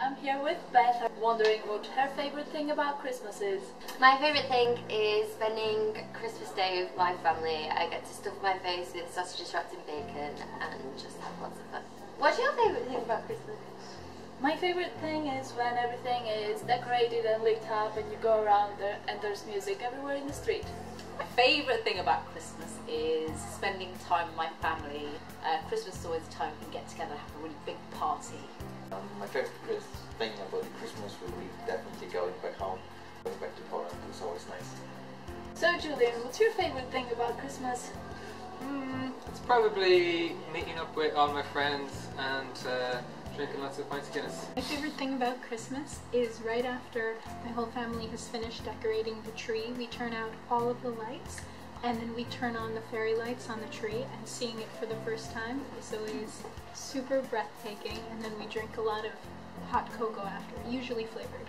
I'm here with Beth, wondering what her favorite thing about Christmas is. My favourite thing is spending Christmas Day with my family. I get to stuff my face with sausages wrapped in bacon and just have lots of fun. What's your favourite thing about Christmas? My favorite thing is when everything is decorated and lit up and you go around there and there's music everywhere in the street. My favourite thing about Christmas is spending time with my family. Uh, Christmas is always a time we can get together and have a really big party. My favorite thing about Christmas will be definitely going back home, going back to Poland. It's always nice. So Julian, what's your favorite thing about Christmas? Mm, it's probably meeting up with all my friends and uh, drinking lots of pints of Guinness. My favorite thing about Christmas is right after my whole family has finished decorating the tree, we turn out all of the lights and then we turn on the fairy lights on the tree and seeing it for the first time is always super breathtaking and then we drink a lot of hot cocoa after, usually flavored.